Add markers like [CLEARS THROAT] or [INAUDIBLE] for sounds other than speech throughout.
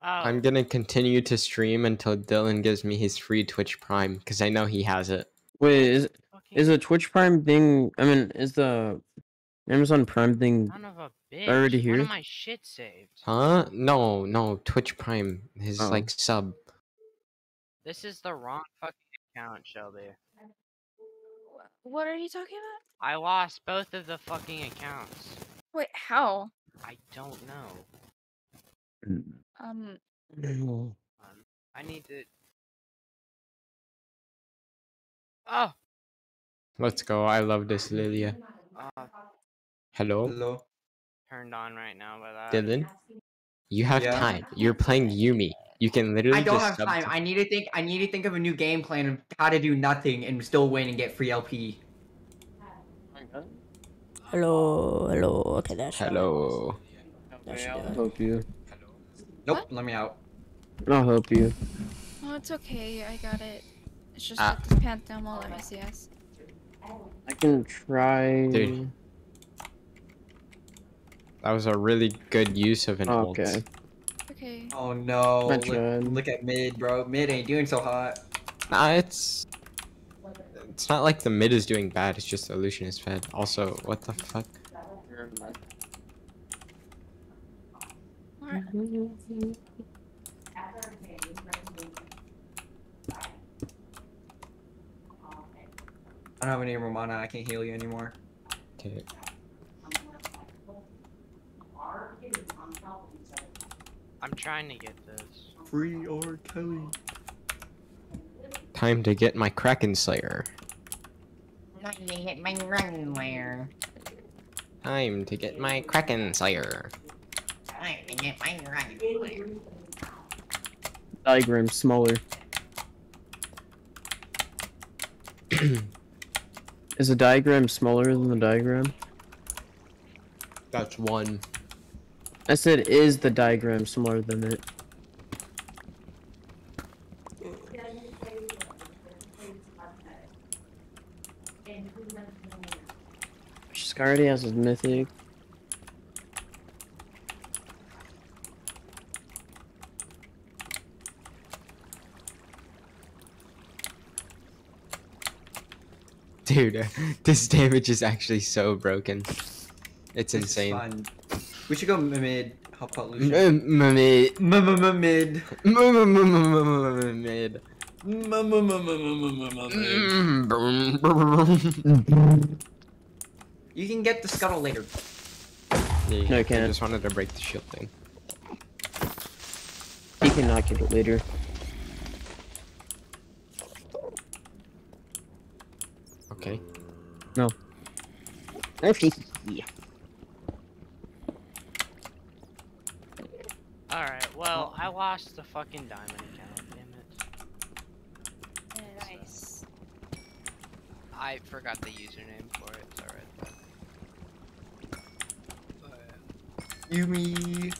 Oh, I'm gonna continue to stream until Dylan gives me his free Twitch Prime because I know he has it. Wait, is fucking is the Twitch Prime thing? I mean, is the Amazon Prime thing? son of a bitch. already One here? of my shit saved. Huh? No, no, Twitch Prime. His Oh. like sub. This is the wrong fucking account, Shelby. What are you talking about? I lost both of the fucking accounts. Wait, how? I don't know. Mm. Um, Um, I need to. Oh, Let's go. I love this Lilia. uh, Hello, Hello. turned on right now by that. Dylan. You have Yeah? time. You're playing Yuumi. You can literally I don't just have time. to- I need to think. I need to think of a new game plan of how to do nothing and still win and get free LP. Hello, hello. Okay, that's Hello. That should I'll do it. help you. Nope. Let me out. I'll help you. oh, it's okay. I got it. It's just Ah. that this Pantheon won't let me CS. I can try. Dude. That was a really good use of an ult. Okay. Okay. Oh no. Look, look at mid, bro. Mid ain't doing so hot. Nah, it's it's not like the mid is doing bad. It's just the illusion is fed. Also, what the fuck? Alright. I don't have any more mana. I can't heal you anymore. Okay. I'm trying to get this. Free or Kelly. Time to get my Kraken Slayer. Not to hit my runware. Time to get my Kraken Slayer. Time get my runware. Diagram smaller. [CLEARS THROAT] Is the diagram smaller than the diagram? That's one. I said, is the diagram smaller than it? Sky already has his mythic. Dude, this damage is actually so broken. It's insane. We should go mid. Help out Lucian. M- m- Mid. M- m- m- Mid. Mid. Mm. You can get the scuttle later. Yeah, No, I I can't. just wanted to break the shield thing. He can knock it later. Okay. Okay. Alright, well, I lost the fucking diamond account, damn it. Nice. I forgot the username for it, it's alright though. Yuumi.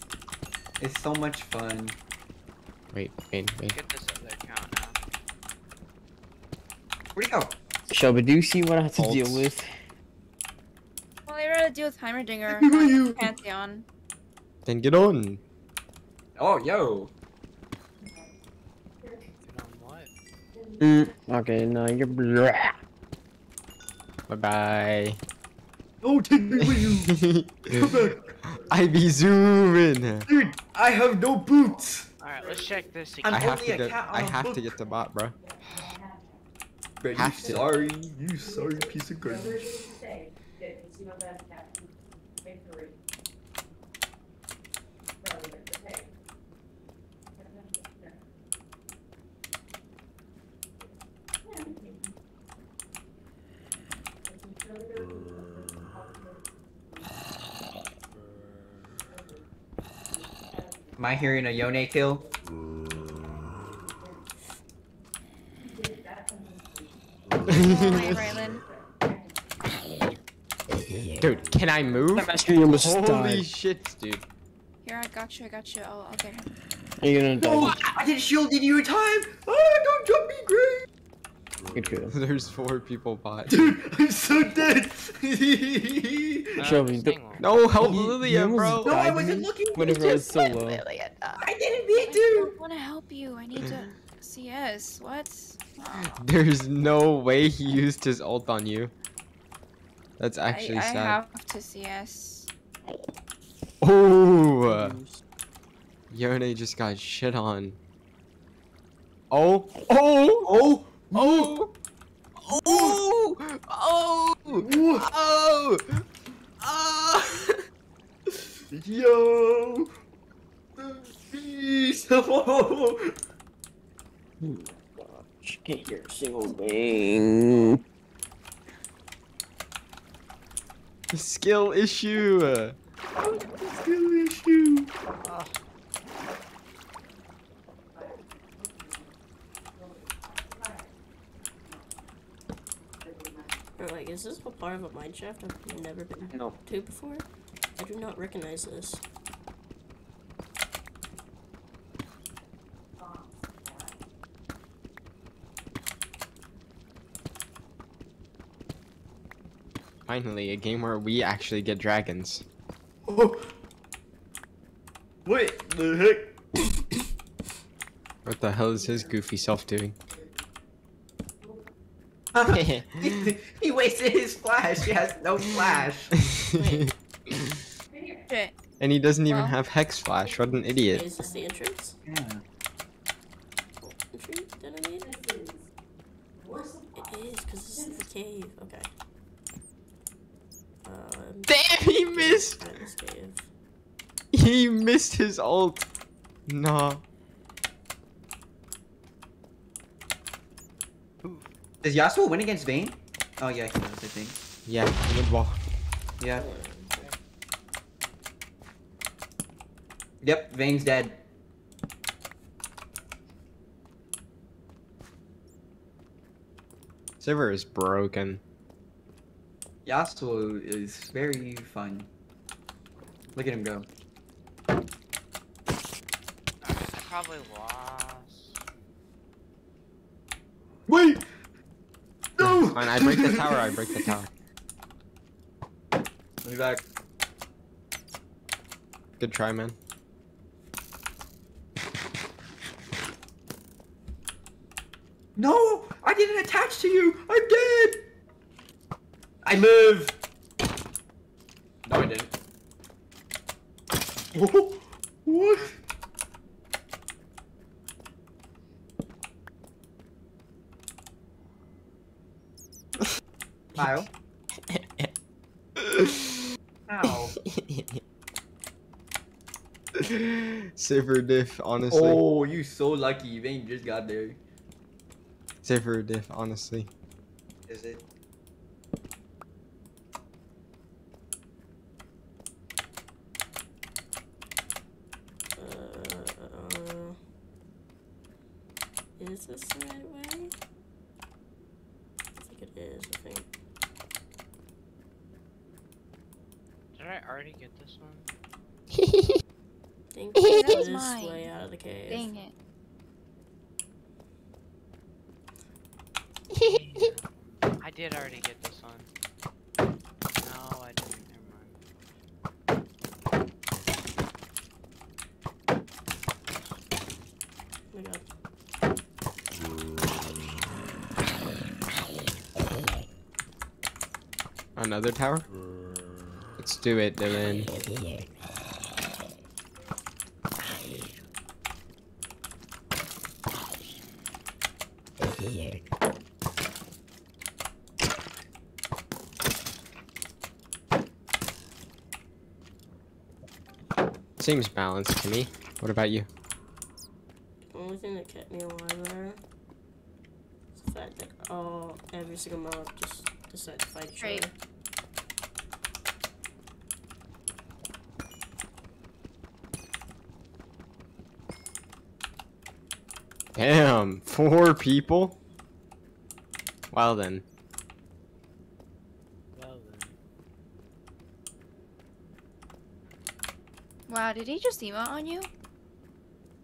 It's so much fun. Wait, wait, wait. Get this other account now. Where'd he go? Shelby, do you see what I have to deal with? Well, I rather deal with Heimerdinger, [LAUGHS] You- not Pantheon. Then get on. Oh, yo. Get? Mm, okay, no, you're. Blah. Bye bye. Oh, take me with you. Come back. [LAUGHS] I be zooming. Dude, I have no boots. Alright, let's check this I'm I account. have to a get. cat on I a have to get the bot, bro. But you Have to. sorry, you sorry piece of garbage. Am I hearing a Yone kill? Alright, Rylan. [LAUGHS] Dude, can I move? Master, you almost Holy died. shit, dude. Here, I got you, I got you. I'll, I'll get him. Are you gonna die? No, I didn't shield you in time. Oh, don't jump me, Gray. Good kill. [LAUGHS] There's four people bot. Dude, I'm so dead. [LAUGHS] Shelby, staying. No, help You- you Lilia, bro. no, I wasn't me looking. Whenever I was so low. I didn't mean Me too. I want to help you. I need to [CLEARS THROAT] CS. What? There's no way he used his ult on you. That's actually I, I have to CS. Oh, Yone just got shit on. Oh, oh, Oh, oh, oh, oh, oh, oh. [LAUGHS] yo, the beast. [LAUGHS] Oh! Oh. Gosh, can't hear a single thing. Skill issue. Skill issue. Or like, is this a part of a mine shaft I've never been No. to before? I do not recognize this. Finally, a game where we actually get dragons. [LAUGHS] Oh. What the heck? What the hell is his goofy self doing? he, [LAUGHS] he wasted his flash. He has no flash. [LAUGHS] Shit. and he doesn't even Well. have hex flash. What an idiot. is this the entrance? Yeah. Entry that I need? It is, because this is the cave. Okay. Um, Damn, he missed. try this cave. He missed his ult. Nah. Does Yasuo win against Vayne? Oh yeah, he does. I think. Yeah, mid wall. Yeah. Yep, Vayne's dead. Server is broken. Yasuo is very fun. Look at him go. I probably lost. Wait! No! Fine, I break the tower, I break the tower. [LAUGHS] Let me back. Good try, man. No! I didn't attach to you! I'm dead! I live! No, I didn't. [LAUGHS] Oh, what? Kyle? Ow. [LAUGHS] Safer diff, honestly. Oh, you so lucky. Vayne just got there. Safer diff, honestly. Is it? Uh, is this the right way? I think it is, I think. Did I already get this one? [LAUGHS] think That was mine. way out of the cave. Dang it. [LAUGHS] I did already get this one. No, I didn't. Never mind. Oh my god. Another tower? Let's do it, Dylan. Seems balanced to me. What about you? The only thing that kept me alive there is the fact that all every single mob just decided to fight each Right. other. Damn, [LAUGHS] four people? Well then. Well then. Wow, did he just emote on you?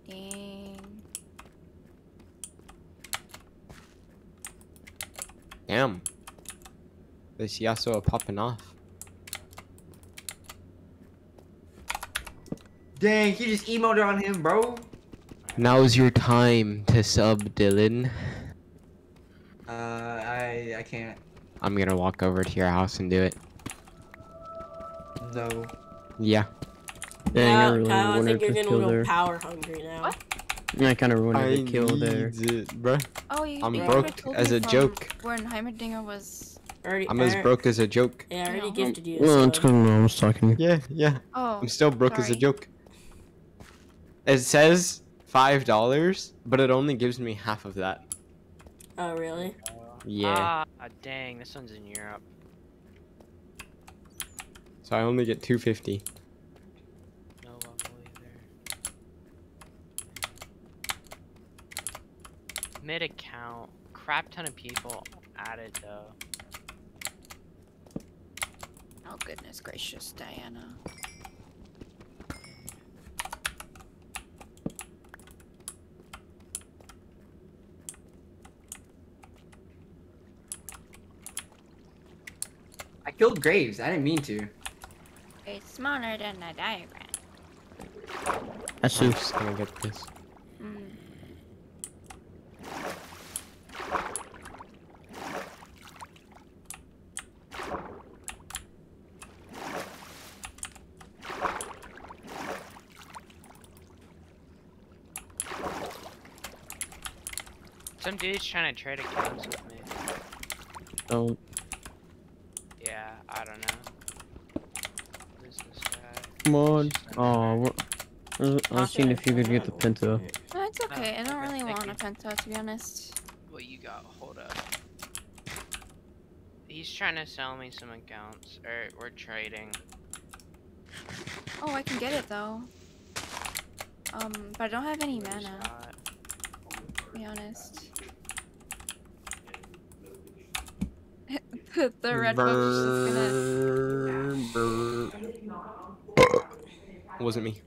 Dang. Damn. This Yasuo popping off. Dang, he just emoted on him, bro. Now's your time to sub, Dylan. Uh, I I can't. I'm gonna walk over to your house and do it. No. Yeah. Dang, I Kyle, really Kyle, I think you're getting a little there. power hungry now. What? I kind of wanted to kill there. it, bruh. Oh, you. I'm you broke as a joke. When Heimerdinger was. Already, I'm as broke as a joke. Yeah, I already No. gifted you. Well, so- it's because I was talking. Yeah, yeah. Oh. I'm still broke as a joke. It says five dollars, but it only gives me half of that. Oh, really? Yeah. Ah, dang, this one's in Europe. So I only get two fifty. No level either. Mid account, crap ton of people added though. Oh goodness gracious, Diana. Killed Graves. I didn't mean to. It's smaller than a diagram. That's I'm who. just gonna get this. Some dude's trying to trade accounts with me. Don't. Yeah, I don't know. Who's this guy? Come on. Oh, what? I was, seeing if you could get the penta. No, it's okay. I don't really want a penta, to be honest. What you got? Hold up. He's trying to sell me some accounts, or we're trading. Oh, I can get it though. Um, but I don't have any mana, to be honest. [LAUGHS] the, the red buff is just gonna. Wasn't me.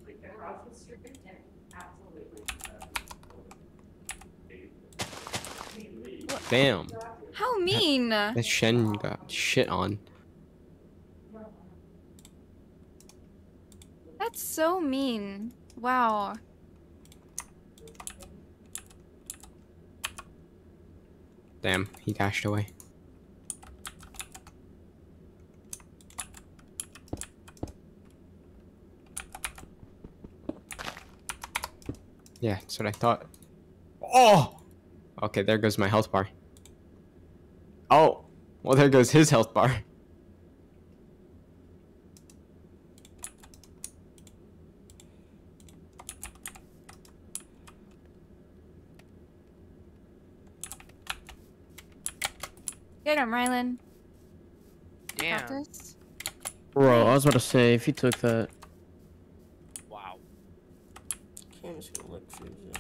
Damn. How mean! That Shen got shit on. That's so mean. Wow. Damn, he dashed away. Yeah, that's what I thought. Oh! Okay, there goes my health bar. Oh! Well, there goes his health bar. Get him, Rylan. Damn. Bro, I was about to say, if you took that. Wow. Okay, I'm just gonna look through the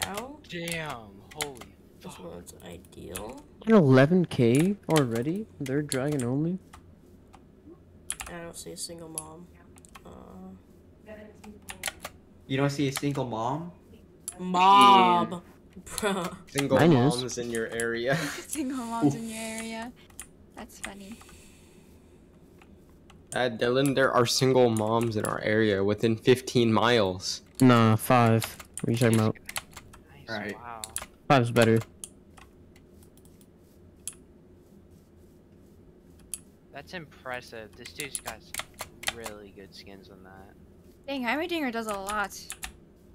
cow. Damn. Holy This fuck. one's ideal. You're 11k already? They're dragon only? I don't see a single mom. Uh, You don't see a single mom? mob, [LAUGHS] bruh. Single Mine is. moms in your area. [LAUGHS] Single moms in your area. That's funny. Uh, Dylan, there are single moms in our area within 15 miles. Nah, five. What are you talking about? Nice. Right. Wow. Five's better. That's impressive. This dude's got some really good skins on that. Dang, Heimerdinger does a lot.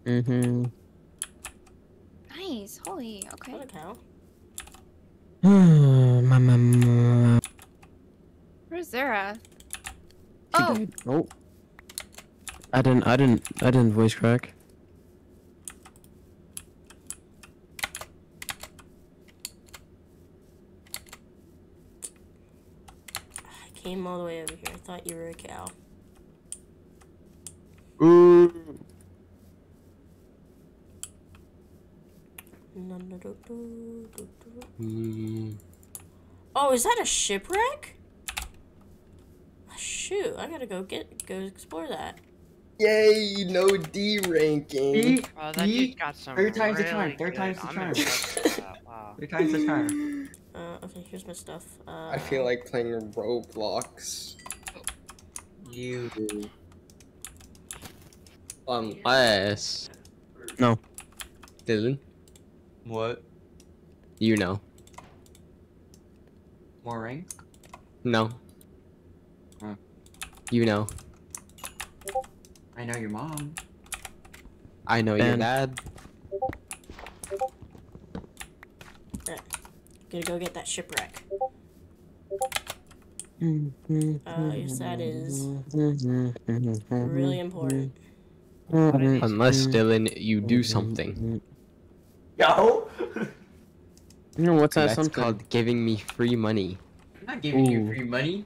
Mm-hmm. Nice. Holy. Okay. What a cow. my mama. Where's Zara? She Oh, died. Oh. I didn't. I didn't. I didn't voice crack. I came all the way over here. I thought you were a cow. Ooh. Mm. Oh, is that a shipwreck? Shoot, I gotta go get go explore that. Yay, no D ranking. See? Oh, that See? dude's got some Third time's the really charm, third time's the charm. impressed with that, [LAUGHS] Wow. Three times the charm. Uh, okay, here's my stuff. Uh, I feel like playing Roblox. You do. Unless Dylan, What? you know. More rank? No. Huh. You know. I know your mom. I know your Ben. dad. Gonna go get that shipwreck. Uh, yes, that is Really important. Unless Dylan, you do something. Yo! You know what's that That's something? called giving me free money I'm not giving you free money.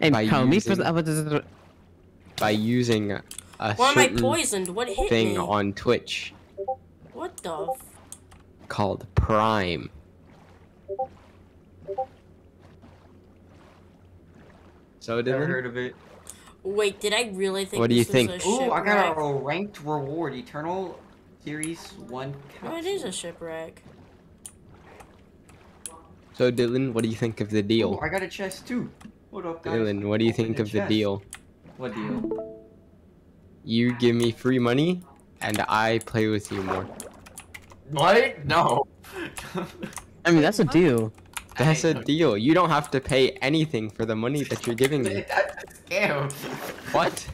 Hey, by tell me for using- the. by using a Why am I certain poisoned? What hit thing me? on Twitch What the? F- called Prime. So Never Dylan, heard of it. Wait, did I really think What do you this think? was Ooh, I got a ranked reward. Eternal Series 1 Oh, it is a shipwreck. so Dylan, what do you think of the Ooh, deal? I got a chest too. What up, guys? Dylan, what do you Open think the of the deal? What deal? You give me free money, and I play with you more. What? No. I mean, that's a deal. That's a deal. You don't have to pay anything for the money that you're giving me. That's a scam. What?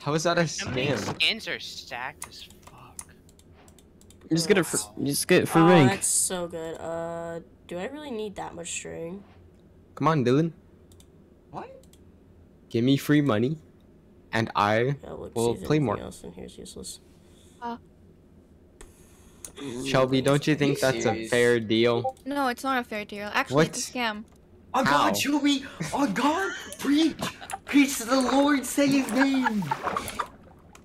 How is that a How many scam? skins are stacked as fuck? Just get it for. Just get it for oh, rank. that's so good. Uh, do I really need that much string? Come on, Dylan. What? Give me free money, and I Yeah, look, Well, see if play anything more. Else in here is useless. Shelby, don't you think that's a fair deal? No, it's not a fair deal. Actually, it's a What? scam. Oh How? God, Shelby! Oh God! Preach! Preach to the Lord! Say His name!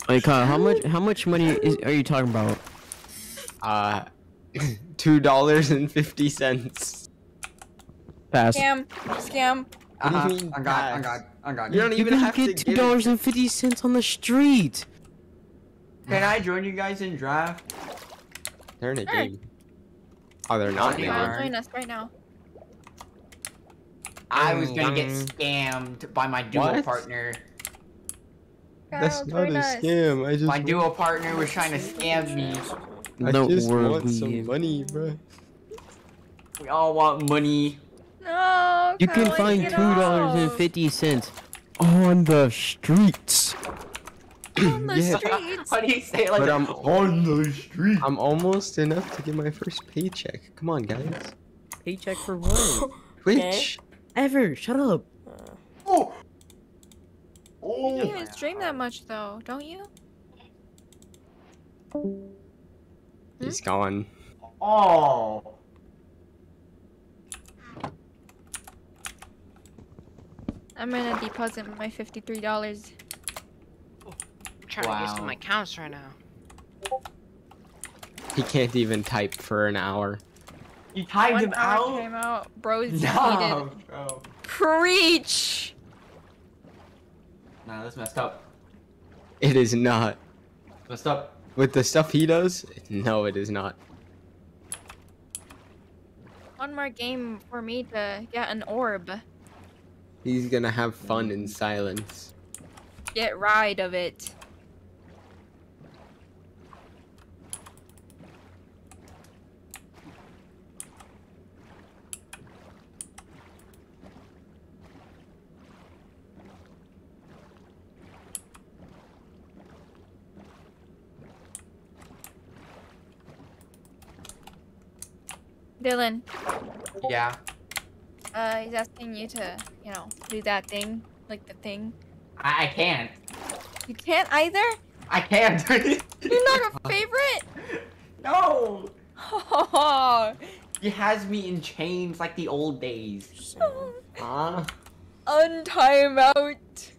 Wait, Kyle, how much? How much money is are you talking about? Uh, [LAUGHS] two dollars and fifty cents. Pass. Scam. Scam. What do you Uh-huh. mean, I got, I got, I got. You don't even can have to get two dollars fifty on the street. Can I join you guys in draft? They're in a Sure. game. Oh, they're not They are. Join us right now. I was gonna get Mm. scammed by my duo What? partner. Kyle, join us. scam. I just My duo partner was trying to scam me. I Don't just worry. want some money, bro. We all want money. No. You Kyle, can find two dollars and fifty on the streets. On the [CLEARS THROAT] Yeah. streets. How do you say it like But? I'm- on the street? I'm almost enough to get my first paycheck. Come on, guys. Paycheck for what? [GASPS] Twitch. Ever? Shut up. Oh. oh. You Oh. don't even stream that much though, don't you? He's hmm? gone. Oh. I'm gonna deposit my fifty-three dollars. I'm trying to get Wow. some my counts right now. He can't even type for an hour. You timed One him hour out? Time out. Bros [LAUGHS] defeated. No, bro. Preach. Nah, that's messed up. It is not. Messed up. With the stuff he does, no, it is not. One more game for me to get an orb. He's gonna have fun in silence. Get rid of it. Dylan, Yeah. uh, he's asking you to, you know, do that thing, like the thing. I, I can't. You can't either. I can't. [LAUGHS] You're not a favorite. [LAUGHS] no. Oh, [LAUGHS] He has me in chains like the old days. huh? saying. Ah. untime out.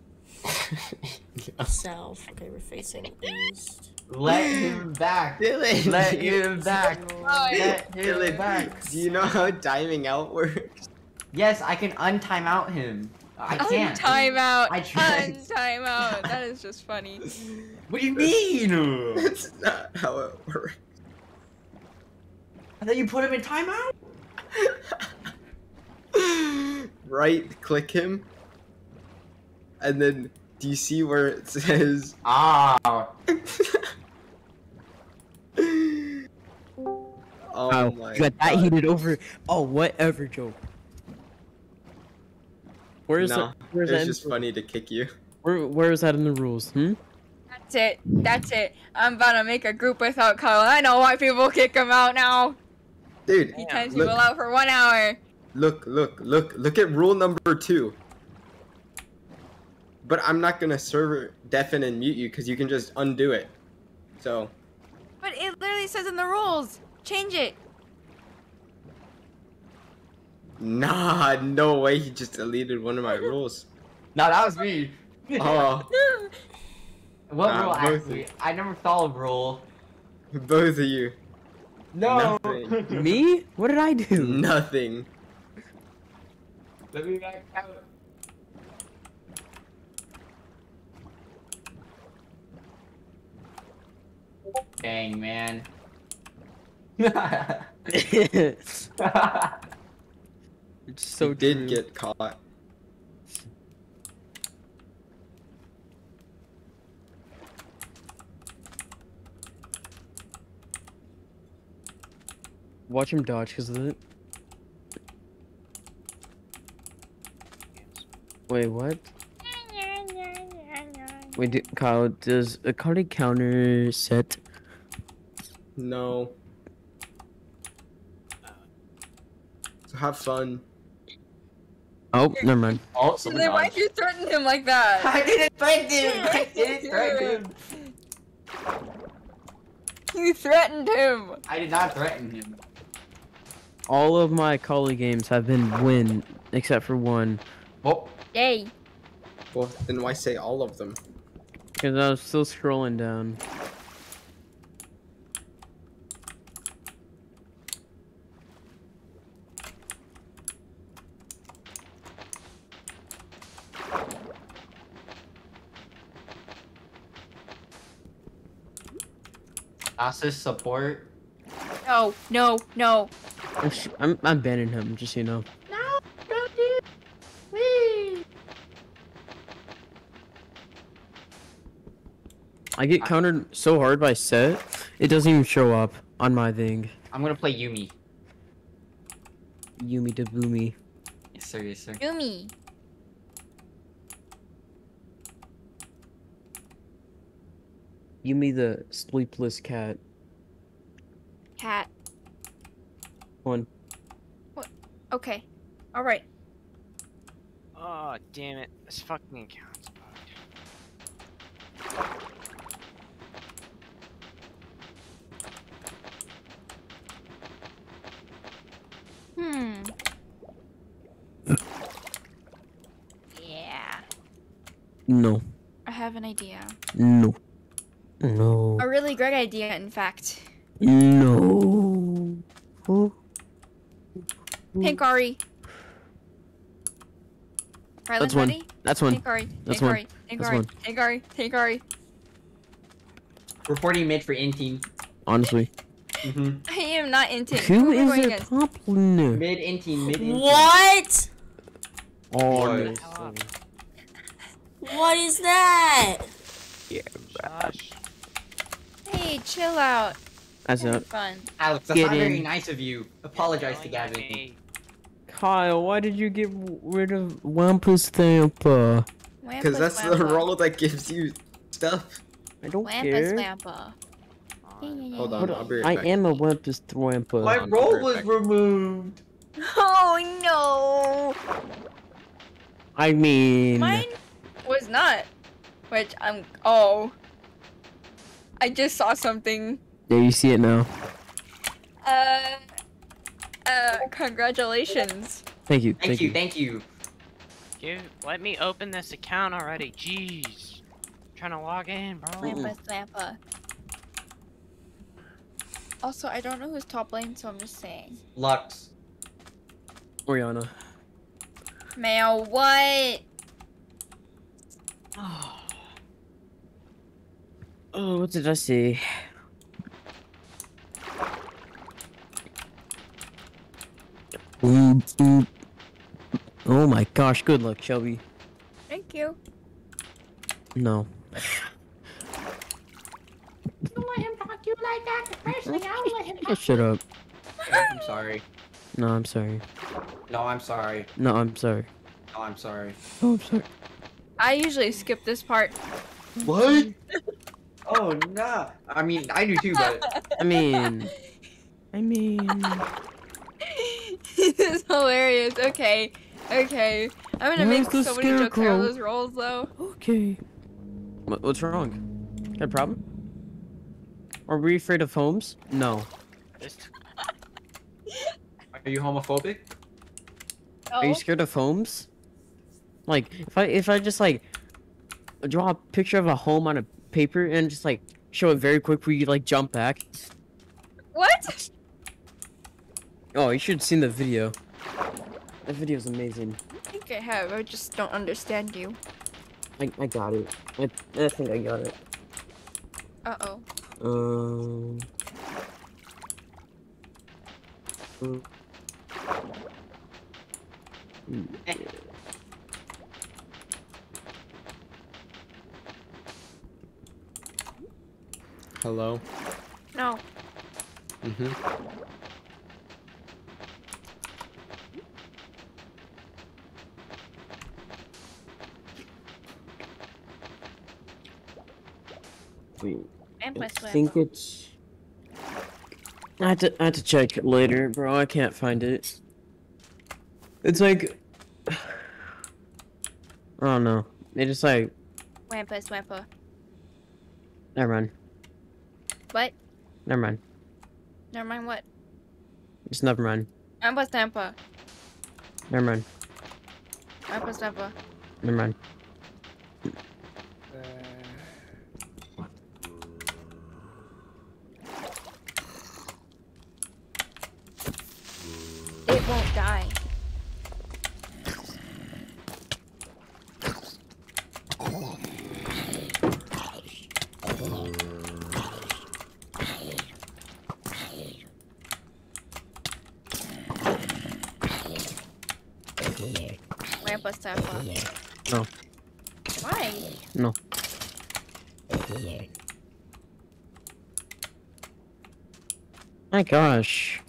South. Okay, we're facing east. Let [GASPS] him back. Dylan, Let him [LAUGHS] back. Let him Dylan, back. do you know how timing out works? Yes, I can untime out him. I can't. Untime out. I tried. Untime out. [LAUGHS] That is just funny. What do you mean? [LAUGHS] That's not how it works. I thought you put him in timeout. right click him, and then do you see where it says? [LAUGHS] Ah. Oh Kyle, my you got that heated over. Oh, whatever, Joe. Where's No, that? Where's It's that? in- just funny to kick you. Where, where is that in the rules? Hmm. That's it. That's it. I'm about to make a group without Kyle. I know why people kick him out now. Dude, He Yeah, times look. people out for one hour. look, look, look, look at rule number two. But I'm not gonna server deafen and mute you because you can just undo it. So, But it literally says in the rules. Change it. nah, no way. He just deleted one of my [LAUGHS] rules. No, that was me. [LAUGHS] Oh, [LAUGHS] what Nah, rule actually? I never followed rule. both of you. No. Nothing. Me? What did I do? Nothing. Let me back out. Dang man. [LAUGHS] [LAUGHS] it's so he did true. get caught. Watch him dodge because of it. Wait, what? Wait, do, Kyle, does a cardi counter Sett? No. So have fun. Oh, never mind. oh, someone Then why'd dodged. you threaten him like that? [LAUGHS] I didn't threaten him. [LAUGHS] I didn't threaten him. You threatened him. I did not threaten him. All of my collie games have been win, except for one, Oh, Yay. Well, then why say all of them? because I was still scrolling down. Assist support. No, no, no. I'm, sh- I'm, I'm banning him, just so you know. No, don't do it. Whee. I get countered so hard by Sett, it doesn't even show up on my thing. I'm gonna play Yuumi. Yuumi to boomy. Yes sir, yes sir. Yuumi. Yuumi the sleepless cat. Cat. One. What? Okay. All right. Oh, damn it. This fucking account's bugged. Hmm. [COUGHS] yeah. No. I have an idea. No. No. A really great idea, in fact. No. Oh. Pinkari. Rylan, That's one. ready? That's one. Pinkari. That's one. Pinkari. That's Pinkari. one. Pinkari. Pinkari. Reporting mid for in team. Honestly. Mm-hmm. I am not into Who are we their top winner? Mid in team. Mid in team. What? Oh, no. What is that? Josh. Hey, chill out. That's Having it. fun. Alex, that's Get not very nice of you. Apologize to Yelling at Gavin. me. Kyle, why did you get rid of Wampus Thampa? Because Wampus that's the role that gives you stuff. I don't Wampus care. Wampa. Yeah, yeah, yeah, Hold on, I'll be right I back. am a Wampus Thwampa. My I'll role right was back. removed. Oh no! I mean! Mine was not. Which I'm. Oh. I just saw something. there you see it now. Uh. Uh. Congratulations. Thank you. Thank, you, thank you. Give, let me open this account already. Jeez. trying to log in, bro. Wampus Wampa. Also, I don't know who's top lane, so I'm just saying. Lux. Orianna. Mail, what? Oh, Oh, what did I say? Boom, boom. Oh my gosh, good luck, Shelby. Thank you. No. Don't let him talk to you like that. Personally, I will let him Shut up. Oh, I'm sorry. No, I'm sorry. No, I'm sorry. No, I'm sorry. No, I'm sorry. Oh, I'm sorry. I usually skip this part. What? [LAUGHS] oh no. I mean, I do too, but [LAUGHS] I mean, I mean, [LAUGHS] this is hilarious. Okay, okay. I'm gonna Where's make the so many Joe scarecrow? those rolls though. okay. What, what's wrong? Got a problem? Are we afraid of homes? No. [LAUGHS] Are you homophobic? Are you scared of homes? Like, if I if I just like draw a picture of a home on a paper and just like show it very quick where you like jump back. what? Oh, you should have seen the video. That video's amazing. I think I have. I just don't understand you. I, I got it. I, I think I got it. Uh oh. Um. mm. Hello. No. Mhm. Wait, I think it's. I had to I had to check it later, bro. I can't find it. It's like. [SIGHS] I don't know. It just like Wampa swampa. never mind. What? Never mind. Never mind what? Just never mind. Wampa stampa. Never mind. Wampa stampa. Never mind. It won't die. Wampa stampa. No. Why? No. My gosh.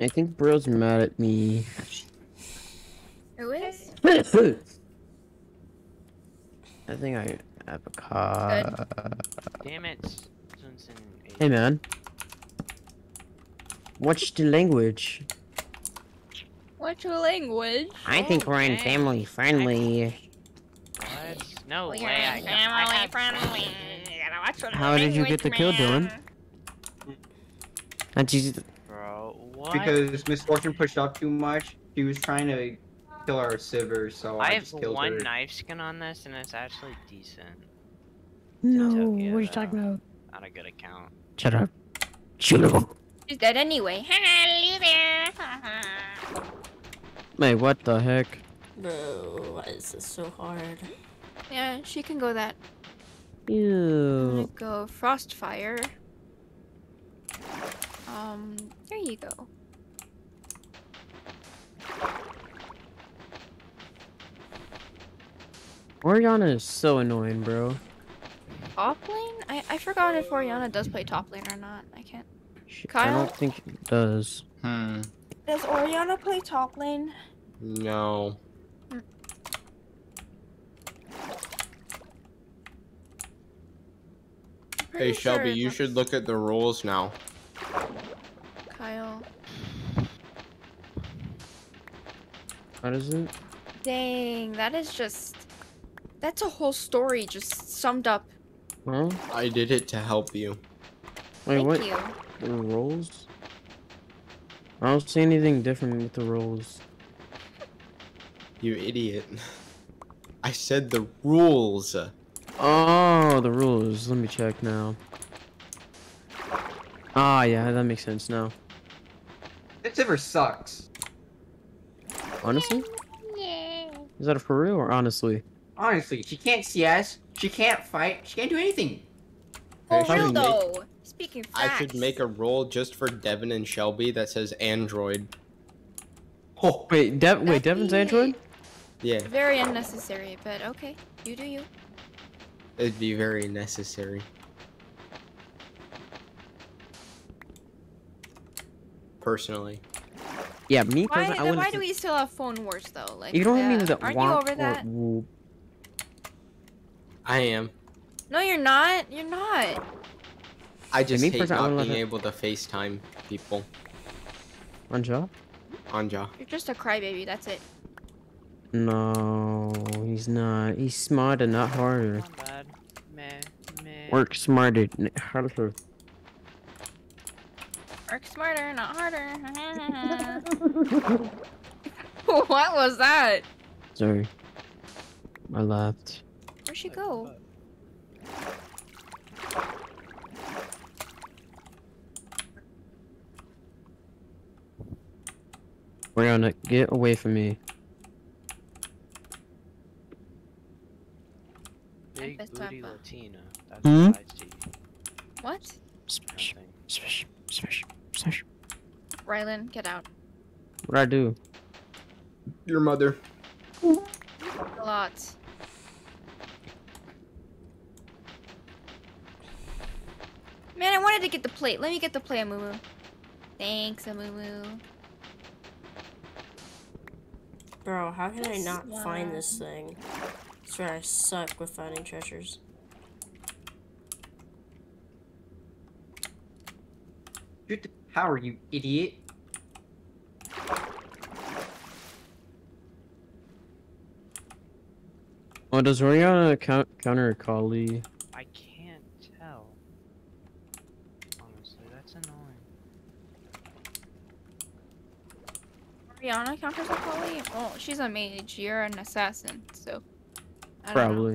I think bro's mad at me. Who is? [LAUGHS] I think I avocado. damn it. Since Hey man. What's the language? What's your language? I think we're in family friendly. What? No We way. are I, I have friendly. How did you get the kill, Dylan? And she's Bro, what? Because Miss Fortune pushed up too much. She was trying to kill our Sivers, so I, I have just killed one her. knife skin on this, and it's actually decent. no. Tokyo, What are you talking about? Not a good account. Shut up. Shut up. She's dead anyway. [LAUGHS] Hello there. Wait, what the heck? Bro, why is this so hard? Yeah, she can go that. I'm gonna Ew. go Frostfire. Um, there you go. Orianna is so annoying, bro. Top lane? I, I forgot if Orianna does play top lane or not. I can't. She, I don't think it does. Hmm. Does Orianna play top lane? No. Hey Shelby, you should look at the rules now. Kyle. What is it? Dang, that is just. That's a whole story just summed up. Huh? I did it to help you. Wait, Thank what? you. The rolls? I don't see anything different with the rules. You idiot. [LAUGHS] I said the rules. Oh, the rules. Let me check now. Ah, yeah, that makes sense now. That ever sucks. Honestly? Yeah. Is that a for real or honestly? Honestly, she can't CS. She can't fight. She can't do anything. For I should real make- though. Speaking facts. I should make a rule just for Devin and Shelby that says Android. Oh, Wait, Dev wait, That'd Devin's be Android? Yeah. Very unnecessary, but okay. You do you. It'd be very necessary. Personally. Yeah, me Why, personally, I why do we still have phone wars though? Like, You don't hit me uh, with a aren't you over that? whoop. I am. No, you're not. You're not. I just me hate not being able to FaceTime people. Anja? Anja. You're just a crybaby. That's it. No, he's not. He's smarter, not harder. Not bad. Meh. Meh. Work smarter, n- harder. Work smarter, not harder. [LAUGHS] what was that? Sorry. I laughed. Where'd she go? Brianna, get away from me. Big booty. Latina. That's Hmm? what I see. What? Smash, smash, smash, smash. Rylan, get out. What'd I do? Your mother. A lot. Man, I wanted to get the plate. Let me get the plate, Amumu. Thanks, Amumu. Bro, how can I This not find this thing? I swear I suck with finding treasures. Shoot the power, you idiot. Oh, does Orianna count counter Kali? I can't tell. Honestly, that's annoying. Rihanna counters a Polly? Oh, she's a mage. You're an assassin, so. I don't know.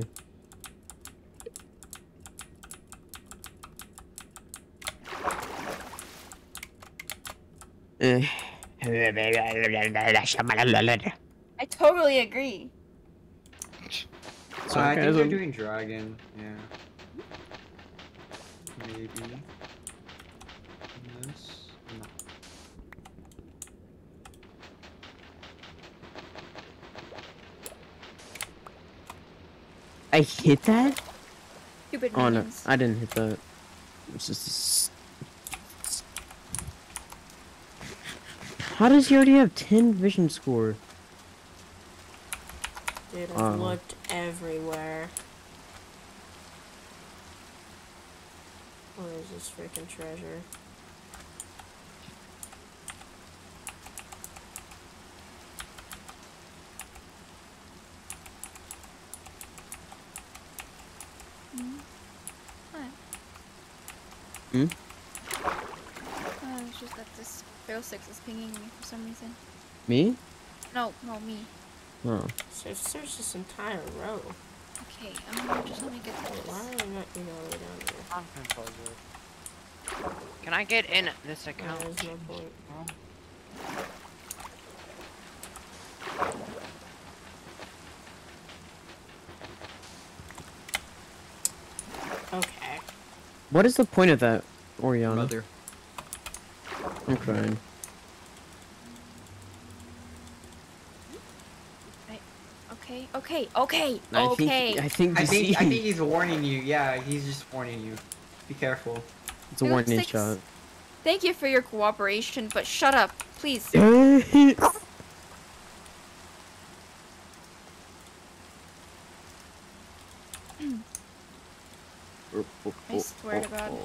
I totally agree. Uh, I think Sarcasm. they're doing dragon. Yeah. Maybe. This. No. I hit that? Stupid Oh no. I didn't hit that. It's just. How does he already have 10 vision score? Dude, I've Oh. looked everywhere. Where is this freaking treasure? Hmm? Oh, it's just that this Fail 6 is pinging me for some reason. Me? No, no, me. Oh. So I've this entire row. Okay, I'm gonna just let me get Wait, why this. are I not getting all the way down here? I'm composure. Can I get in this account? There's no point. Okay. What is the point of that, Orianna? Mother. I'm crying. Okay, okay, okay, I okay. think I think I think I think he's warning you. Yeah, he's just warning you. Be careful. it's a Fail warning six. shot. Thank you for your cooperation, but shut up, please. [LAUGHS] I swear to God. [CLEARS THROAT]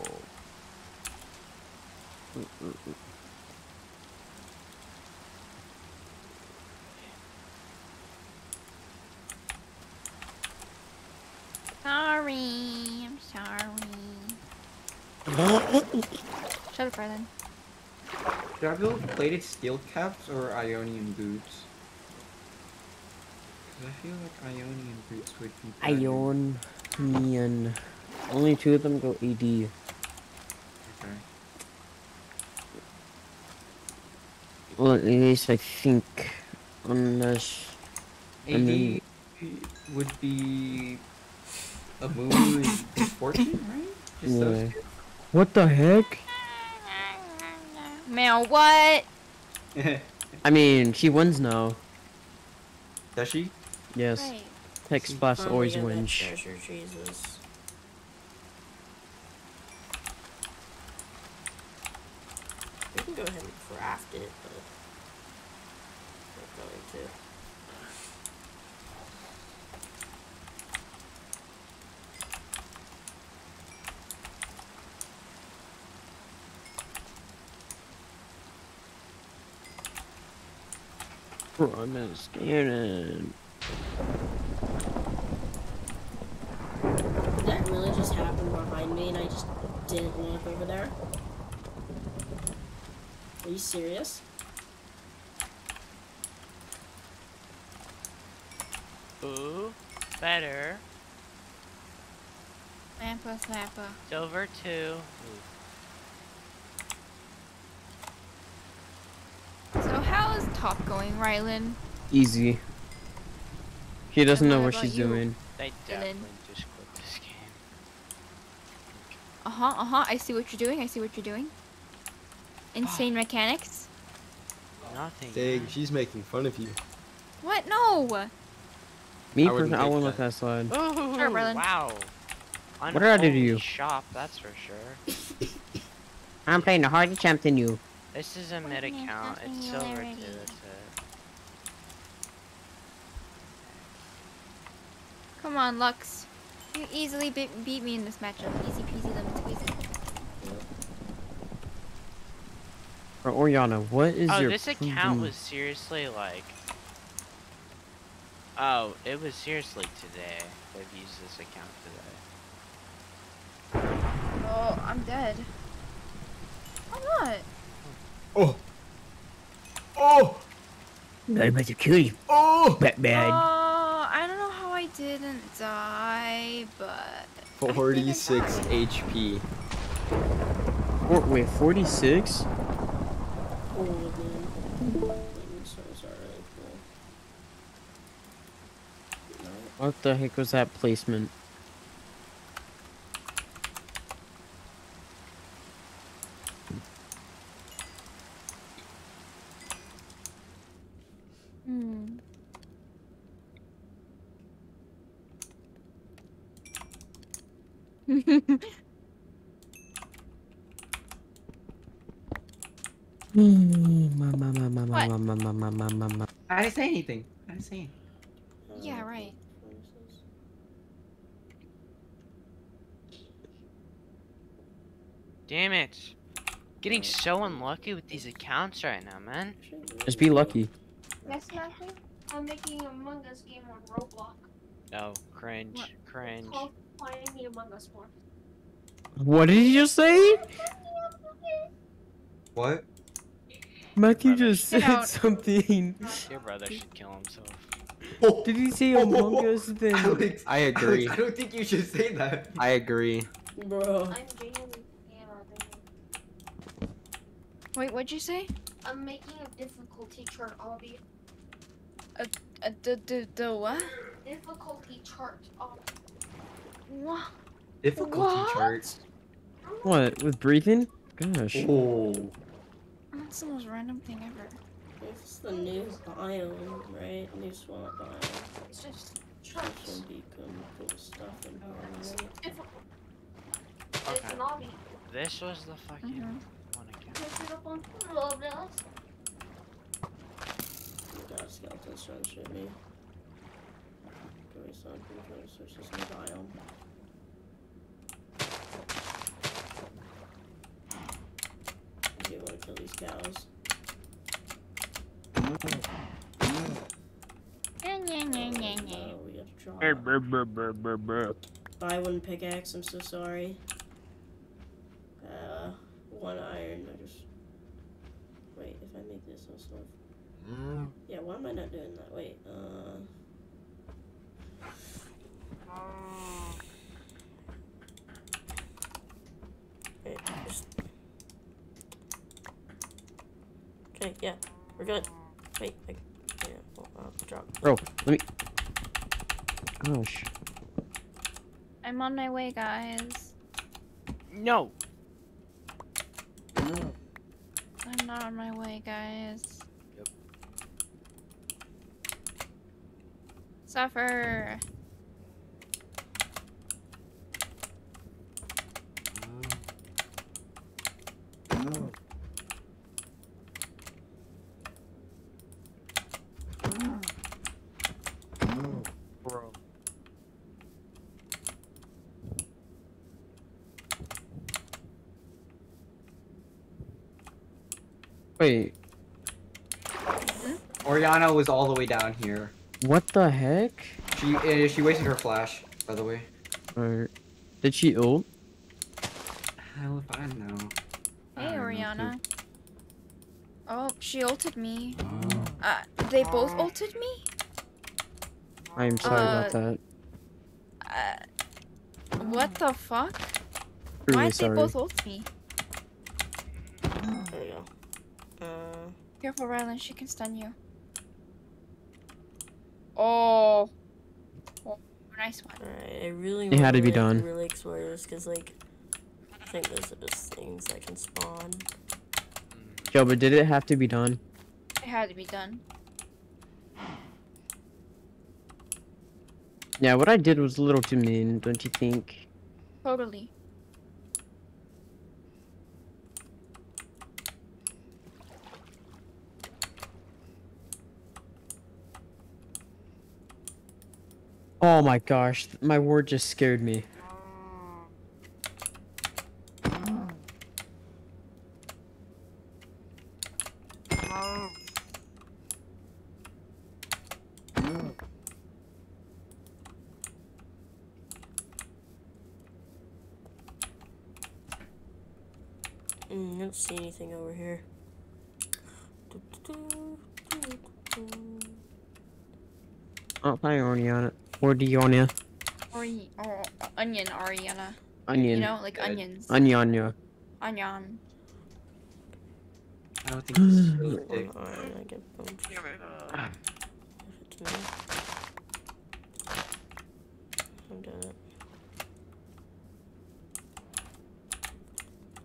Oh, oh, oh, Sorry, I'm sorry. Shut up, Rylan. Should I build plated steel caps or Ionian boots? Because I feel like Ionian boots would be better. Ion, Only two of them go AD. Okay. Well, at least I think. Unless. I AD mean- would be a moon and fortune, right? Just those Yeah. What the heck? Man, what? [LAUGHS] I mean, she wins now. Does she? Yes. Right. Hex boss always wins. Jesus. We can go ahead and craft it, but going to. Promise cannon. Did that really just happened behind me and I just didn't look over there? Are you serious? Ooh, better. Slappa, slappa. Silver two. So how is top going, Rylan? Easy. He doesn't And know what what she's you? doing. They definitely just quit this game. Uh huh, uh huh. I see what you're doing. I see what you're doing. Insane mechanics. Nothing. Dig, man. she's making fun of you. What? No. Me I wouldn't personally, I take wouldn't let that. that slide. Ooh, Sure, Merlin. wow. What did I do to Unholy you? Shop, that's for sure. I'm playing the harder champ than you. This is a mid account. nothing It's you silver already. two. That's it. Come on, Lux. You easily be- beat me in this matchup. Easy peasy lemon squeezy. Or Orianna, what is oh, your this account was seriously like. Oh, it was seriously today. They've used this account today. Oh, I'm dead. I'm not. Oh! Oh! I bet you kill you, Oh! Batman. Oh, I don't know how I didn't die, but 46 HP. Four, wait, 46? Oh, man. I'm so sorry. Cool. What the heck was that placement? What? I didn't say anything. I didn't say anything. Yeah, right. Damn it. Getting so unlucky with these accounts right now, man. Just be lucky. Yes, Matthew? I'm making an Among Us game on Roblox. Oh, cringe, What? cringe. It's called Find Among Us more. What did you just say? What? Matthew just said out. something. [LAUGHS] Your brother should kill himself. [LAUGHS] Oh, Did he say Among [LAUGHS] Us then? Alex, I agree. Alex, I don't think you should say that. I agree. Bro. I'm genuinely yeah, I'm thinking- Wait, what'd you say? I'm making a difficulty chart, Obby. Uh, the, the, the what? Difficulty chart, Obby. What? Difficulty What? chart. What, with breathing? Gosh. Oh. That's the most random thing ever. This is the new biome, right? New swamp biome. It's just There charts. should be some cool stuff in here, right? Difficult. It's an Obby. This was the fucking Mhm. one again. Look it up on Roblox. Oh god, skeleton's trying to shoot me. Go inside, I'm trying to search this new biome. I do want to kill these cows. Yeah, yeah, yeah, yeah, yeah. Oh, we have to draw. Buy one pickaxe, I'm so sorry. Uh, one iron, I just... Wait, if I make this also... Yeah, why am I not doing that? Wait, uh... Wait, just... Okay, yeah, we're good. Wait, wait, yeah, well, uh, drop. Bro, let me. Gosh. I'm on my way, guys. No! I'm not on my way, guys. Yep. Suffer. Wait, Orianna was all the way down here. what the heck? She uh, she wasted her flash, by the way. Or did she ult? Hell if I know. I Hey, don't know, Orianna. Oh, she ulted me. too. Uh, they both ulted me? I'm sorry about Uh, that. Uh, what the fuck? Truly Why did they both ult me? There you go. Careful, Rylan, she can stun you. Oh. oh nice one. alright, I really It had to be wanna, like, done. really explore this because, like, I think those are just things that can spawn. Yo, but did it have to be done? It had to be done. Yeah, what I did was a little too mean, don't you think? Totally. Oh my gosh, my word just scared me. Mm, I don't see anything over here. Oh, hi, Orianna. Or Dionia. Ori- or, uh, onion, Ariana. Onion. You know, like Good. onions. Onianya. Onion. I don't think this is realistic. Alright, I get bumped. Give it to me. I'm done it.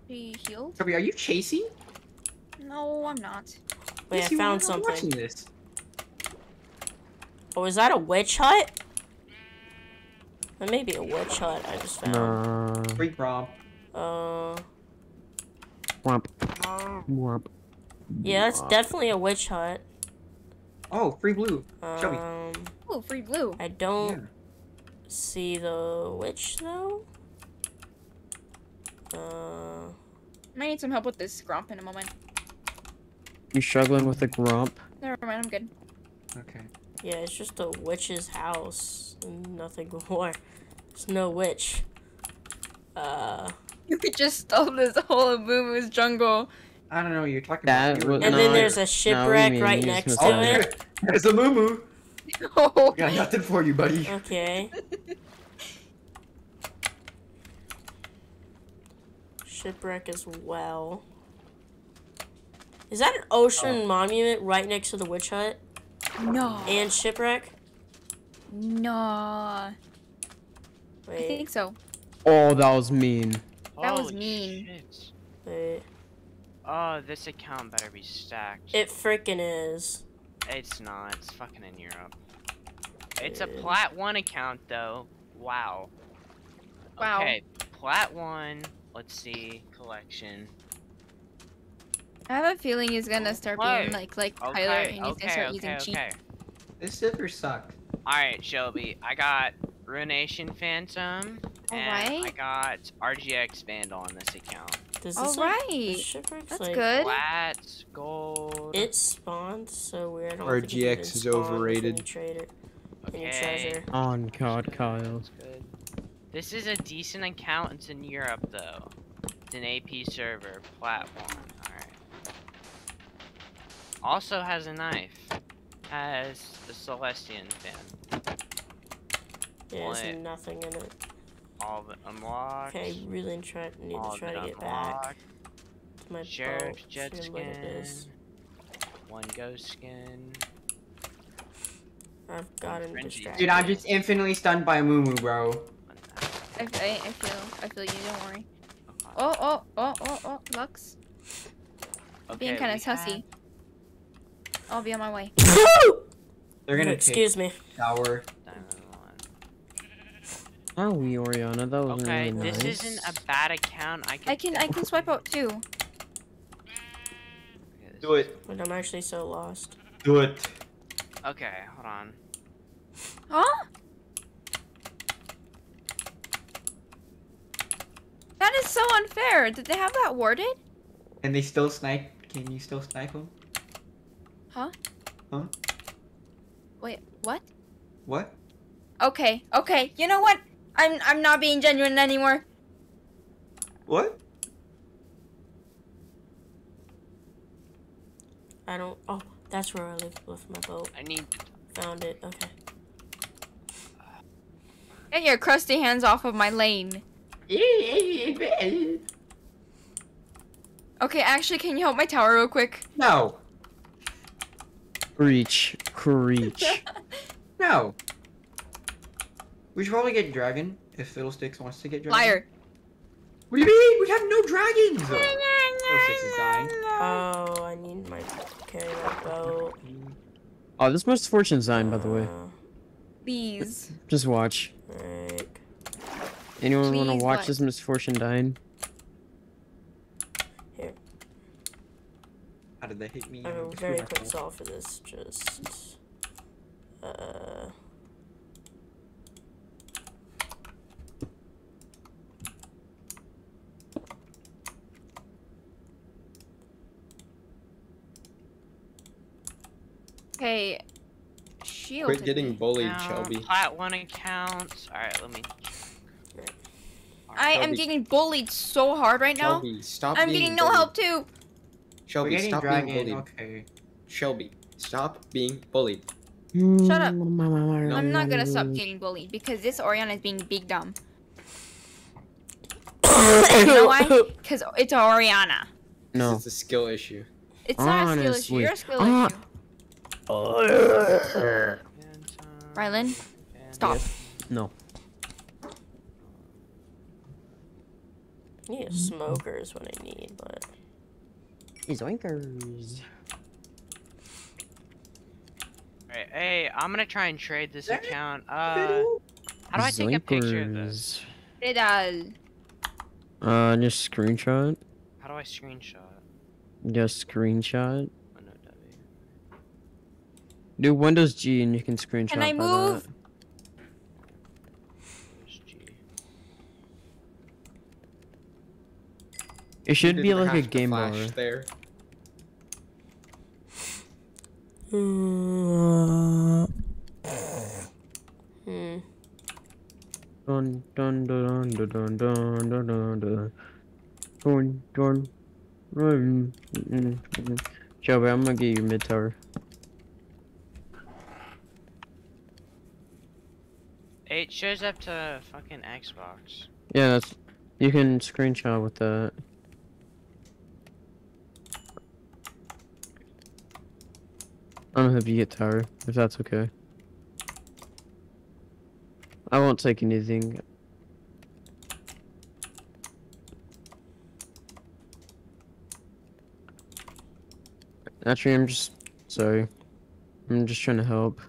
She healed? Kirby, are you chasing? No, I'm not. Wait, Yes, I found something. watching this. Oh, is that a witch hut? That may be a witch hut I just found. Nah. Freak romp. Uh, Womp. Womp. yeah, that's definitely a witch hut. Oh, free blue. Show me. Um, Ooh, free blue. I don't see the witch though. Uh, I need some help with this grump in a moment. You struggling with the grump? Never mind, I'm good. Okay. Yeah, it's just a witch's house and nothing [LAUGHS] more. There's no witch. Uh, You could just stole this whole Moomoo's jungle. I don't know. What you're talking That about. was- and No, then there's a shipwreck mean right next gonna to it. there- There's a moo moo. Oh, Got nothing for you, buddy. Okay. [LAUGHS] Shipwreck as well. Is that an ocean monument right next to the witch hut no. and shipwreck? No. I think so. Oh, that was mean. That was mean. shit. wait. Oh, this account better be stacked. It frickin' is. It's not. It's fucking in Europe. It's a Plat 1 account, though. Wow. Wow. Okay, Plat 1. Let's see. Collection. I have a feeling he's gonna start Why? being like like Tyler Okay, and he's okay, gonna start okay, using cheat. This zipper sucked. Alright, Shelby. I got Ruination Phantom. And I got RGX Vandal on this account. Does this like, the Alright. shipwreck's That's like, good. Flats, gold. It spawned so weird. I don't think RGX is spawned overrated. any trader, Okay. On God, Kyle. Good. This is a decent account. It's in Europe, though. It's an AP server platform. Alright. Also has a knife. Has the Celestial fan. Yeah, What? there's nothing in it. All of it unlocked. Okay, I really try, need all to try to get back unlocked. to my Sheriff's boat. jet see what it skin. is. One ghost skin. I've gotten distracted. Dude, I'm just infinitely stunned by moo moo, bro. I, I, I feel I feel you. Don't worry. that. Oh oh oh oh oh Lux. Being kind we of sussy. I'll be on my way. [LAUGHS] They're gonna Excuse me. shower. have Diamond one. Oh, we Orianna, that was Okay, really this isn't a bad account. I can. I can I can swipe out too. Do it. But I'm actually so lost. Do it. Okay, hold on. Huh? That is so unfair. Did they have that warded? And they still snipe Can you still snipe him? Wait, what? What? Okay, okay. You know what? I'm I'm not being genuine anymore. What? I don't. Oh, that's where I live with my boat. I need. Found it. Okay. Get your crusty hands off of my lane. [LAUGHS] Okay, actually, can you help my tower real quick? No. Preach. Preach. [LAUGHS] No. We should probably get dragon if Fiddlesticks wants to get dragon. Liar. What do you mean? We have no dragons. Fiddlesticks is dying. Oh, I need my carry my boat. oh, this Miss Fortune's dying, by the way. Uh, Please. Just watch. like, Anyone want to watch watch. this Miss Fortune dying? here. How did they hit me? I have a very quick phone. solve for this. Just. Uh. Okay. Shield. Quit getting bullied, Account, Shelby. Plat one accounts. Alright, let me. I am getting bullied so hard right now. Shelby, stop I'm being getting no help too. We're Shelby, stop being bullied. Okay. Shelby, stop being bullied. Shut up. I'm I'm not gonna stop getting bullied because this Orianna is being big dumb. you [COUGHS] You know why? Because it's Orianna. No. It's a skill issue. It's not a skill issue. Honestly. You're a skill Ah. issue. Rylan, stop. No. need a smoker is what I need, but These oinkers. Alright, hey, I'm gonna try and trade this That- account. Uh, how do I take a picture of this? Zoinkers. Vidal. Uh, just screenshot. How do I screenshot? Just screenshot. Window W. Do Windows G and you can screenshot. Can I move? that. Where's G? It should be like a game bar. flash there. hmm. Dun dun dun dun dun dun dun dun dun dun dun dun. Mm, mm, mm. Shelby, I'm gonna get your mid tower. It shows up to fucking Xbox. Yeah, that's. You can screenshot with that. I'm gonna help you get tower, if that's okay. I won't take anything. Actually, I'm just sorry. I'm just trying to help.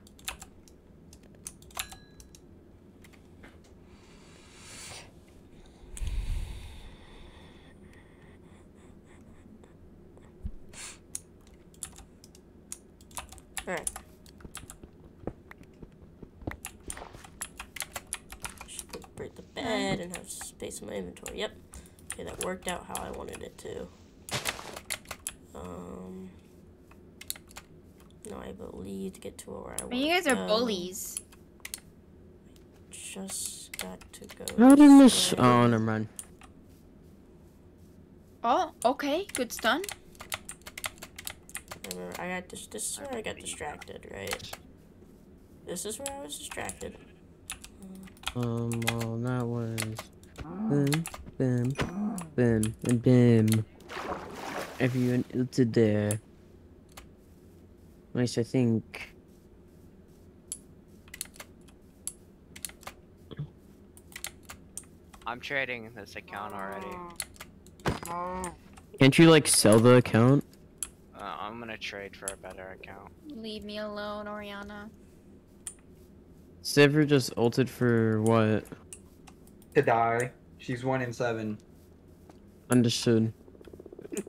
Alright. Should break the bed and have space in my inventory. Yep. Okay, that worked out how I wanted it to. Um. No, I believe to get to where I want. You guys are go, bullies. Just got to go. How did miss? straight. Oh, never mind. Oh, okay. Good stun. Remember, I got this. This is where I got distracted, right? This is where I was distracted. Um, well, that was. Boom, boom, boom, and boom. Everyone ulted there. Nice, I think. I'm trading this account already. Can't you, like, sell the account? Uh, I'm gonna trade for a better account. Leave me alone, Orianna. Sivir just ulted for what? To die. She's one in seven. Understood. Is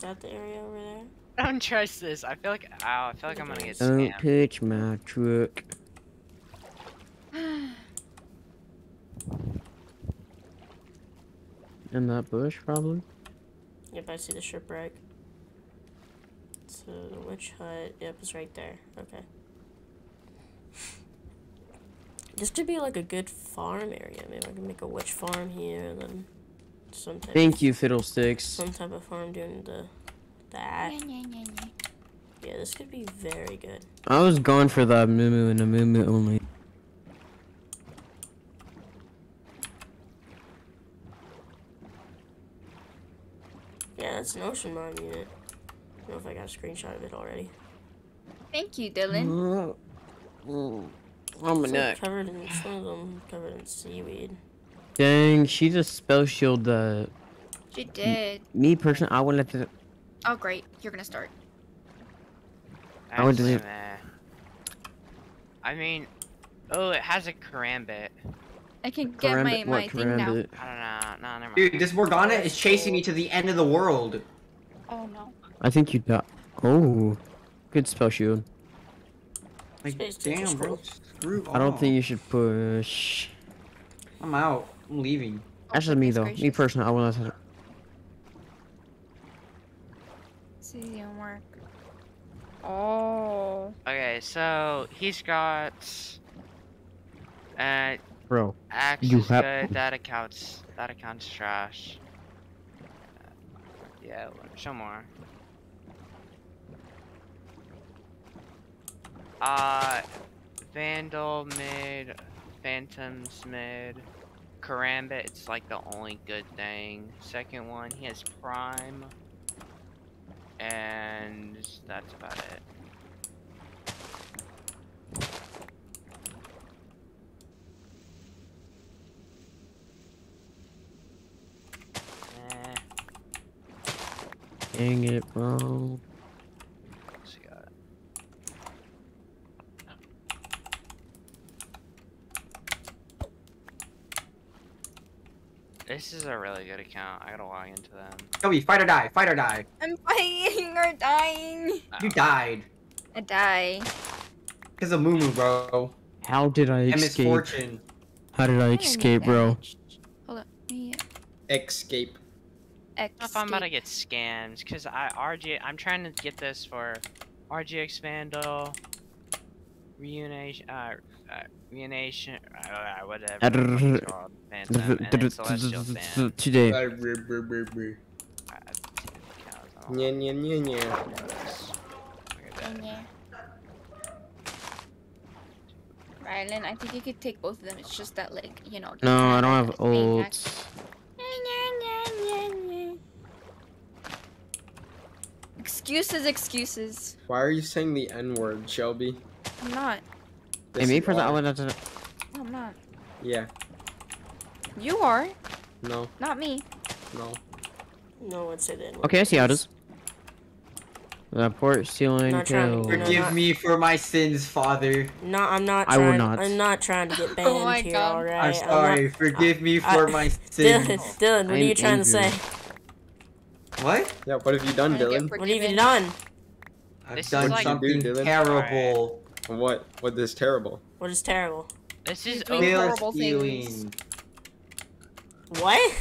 that the area over there? I don't trust this. I feel like, ow, I feel like I'm gonna get Don't scammed. touch my truck. In that bush, probably. Yep, I see the shipwreck. So the witch hut, yep, it's right there. Okay. This could be like a good farm area. Maybe I can make a witch farm here and then some type Thank of, you, Fiddlesticks. some type of farm doing the that. Yeah, this could be very good. I was going for the Moo and the Moo only. Yeah, that's an ocean mine unit. I don't know if I got a screenshot of it already. Thank you, Dylan. Mm-hmm. Oh my It's like neck. covered in some of them covered in seaweed. Dang, she just spell shield uh She did. me personally I wouldn't let the Oh, great. You're gonna start. I would Actually, do- I mean, oh, it has a karambit. I can get my, karambit my what thing now. I don't know. No, never mind. Dude, this Morgana is chasing me to the end of the world. Oh no. I think you got Oh good spell shield. Like, Space damn, bro. Scroll. Screw I don't off. think you should push. I'm out. I'm leaving. Oh, That's just me goodness though. Me gracious. personally, I would let This isn't work. Oh. Okay, so he's got. Uh, Bro. axe You have- good. That accounts. That accounts trash. Uh, yeah, show more. Uh, Vandal mid, Phantoms mid, Karambit. It's like the only good thing. Second one, he has Prime, and that's about it. Eh, Dang it, bro. what else you got? This is a really good account. I gotta log into them. Kobe, fight or die. Fight or die. I'm fighting or dying. You Oh. died. I die. Because of Mumu, bro. How did I And escape? Miss Fortune. How did I didn't escape, bro? Hold up. Me Escape. Escape. If I'm about to get scammed because I RG. I'm trying to get this for RGX Expandal, Ruination, uh, uh Ruination, uh, whatever. the fuck it's called, Phantom, and then Celestial Fan. Today. Rylan, I think you could take both of them. It's just that, like, you know. No, I don't have that maniac- ults. Excuses, excuses. Why are you saying the N word, Shelby? I'm not. Hey, me you I are. would let the No, I'm not. Yeah. You are, No. not me. No. No one said that. Okay, I see how it is. The port ceiling Not trying to- kill. We're not- Forgive me for my sins, Father. No, I'm not I will not. I'm not trying to get [LAUGHS] banned Oh my here, God. alright? I'm sorry. Forgive me I- for my [LAUGHS] Dylan, sins. Dylan, Dylan, what are I'm you trying to say? What? Yeah, what have you done, Dylan? What have you done? I've This done like- something What you terrible. What? What is terrible? What is terrible? This is He's doing over. Bill horrible things. What?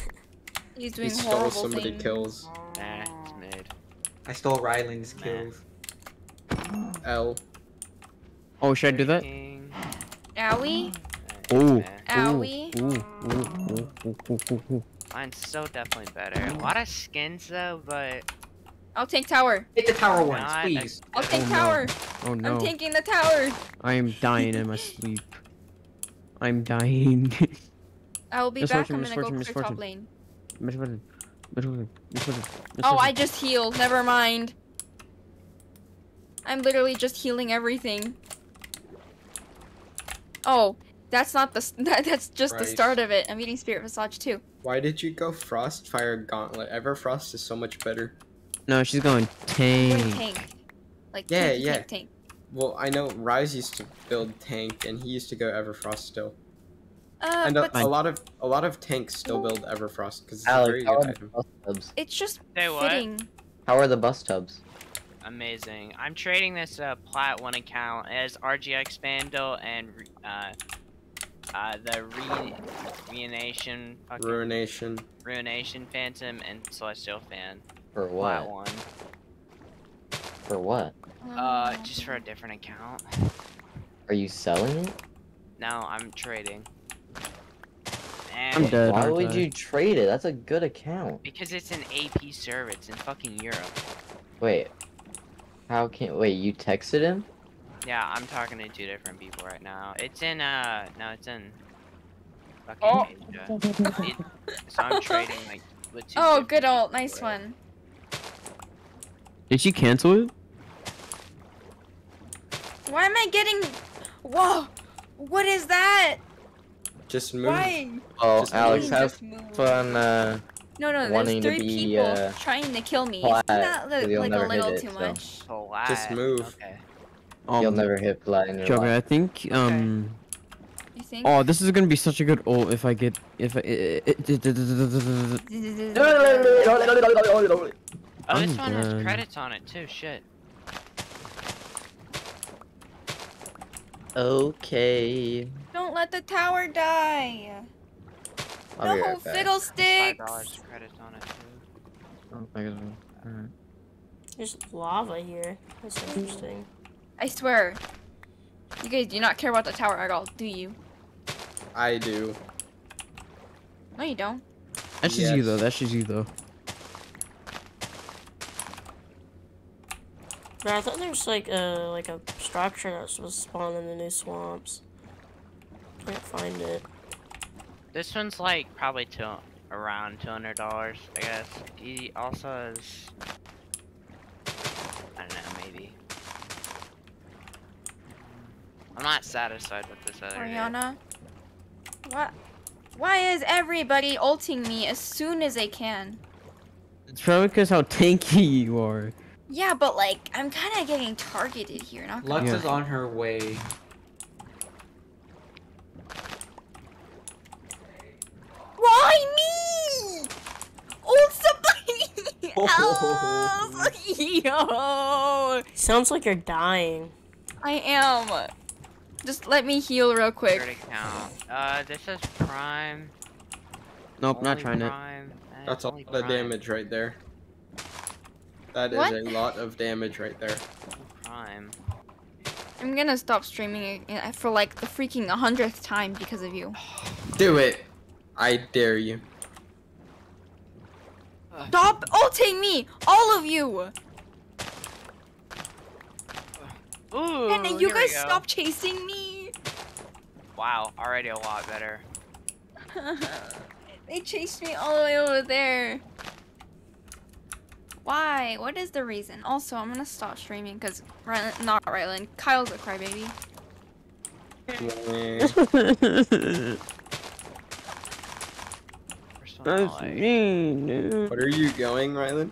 He's He stole horrible somebody things. kills. Nah, it's mid. I stole Ryland's Nah. kills. L. Oh, should I do that? King. Owie, Nah, Ooh. Owie. Ooh, ooh, ooh, ooh, ooh, ooh, ooh. Mine's so definitely better. A lot of skins though, but I'll take tower. Hit the tower once, not please. I'll take Oh, no. tower. Oh no. I'm taking the tower. I am dying in my [LAUGHS] sleep. I'm dying. [LAUGHS] I will be back. Miss Fortune, I'm gonna go Miss Fortune, clear top Miss Fortune. lane. Miss Fortune. Misfortune. Miss Fortune. Oh, I just healed. Never mind. I'm literally just healing everything. Oh, that's not the. [LAUGHS] That, that's just the start of it. I'm eating Spirit Visage too. Why did you go Frostfire Gauntlet? Everfrost is so much better. No, she's going Doing tank. tank. Like Yeah, tank, yeah. tank, tank. Well, I know Ryze used to build tank, and he used to go Everfrost still. Uh, and a, but a lot of a lot of tanks still build Everfrost because it's a very Alex, how are good item. tubs? it's just Say what? fitting. How are the bus tubs? Amazing. I'm trading this uh, Plat 1 account as RGX Vandal and uh, Uh, the re Ruination, fucking Ruination. Ruination Phantom, and Celestial Fan. For Flat what? one. For what? Uh, just for a different account. Are you selling it? No, I'm trading. I'm dead. Why aren't would I? you trade it? That's a good account. because it's an AP server, it's in fucking Europe. Wait. How can wait, you texted him? Yeah, I'm talking to two different people right now. It's in uh, no, it's in fucking Oh. Asia. It- so I'm trading like with two. Oh, good old, nice right? one. Did she cancel it? Why am I getting? Whoa! What is that? Just move. Why? Oh, Just Alex, Please have just fun. Uh, No, no, there's three be, people uh, trying to kill me. flat, Isn't that so like a little it, too so. much? Flat. Just move. Okay. Um, you'll never hit flat in your Joker, I think um. You think? Oh, this is gonna be such a good ult if I get if I. Oh, this I'm one has credits on it too. Shit. Okay. Don't let the tower die. I'll be no right back. Five fiddlesticks. dollars credits on it too. Oh my god. Alright. There's lava here. That's interesting. I swear. You guys do not care about the tower at all, do you? I do. No, you don't. That's just you though. That's just you though. But I thought there was like a like a structure that was supposed to spawn in the new swamps. Can't find it. This one's like probably two around two hundred dollars, I guess. He also has. I don't know, maybe. I'm not satisfied with this other. dude. Orianna. What? Why is everybody ulting me as soon as they can? It's probably because how tanky you are. Yeah, but like, I'm kind of getting targeted here. Not Lux Yeah. is on her way. Why me? Ult somebody [LAUGHS] else. [LAUGHS] Yo. Sounds like you're dying. I am. Just let me heal real quick. Third account. Uh, this is Prime. Nope, not trying it. Prime. eh, That's all the Prime. damage right there. That is What? a lot of damage right there. Prime. I'm gonna stop streaming uh, for like the freaking hundredth time because of you. [SIGHS] Do it! I dare you. Stop ulting me, all of you. Ooh, and you guys stop chasing me. Wow, already a lot better. [LAUGHS] they chased me all the way over there. Why? What is the reason? Also, I'm gonna stop streaming because Rylan, not Rylan, Kyle's a crybaby. First [LAUGHS] one, That's mean, dude. What are you going, Rylan?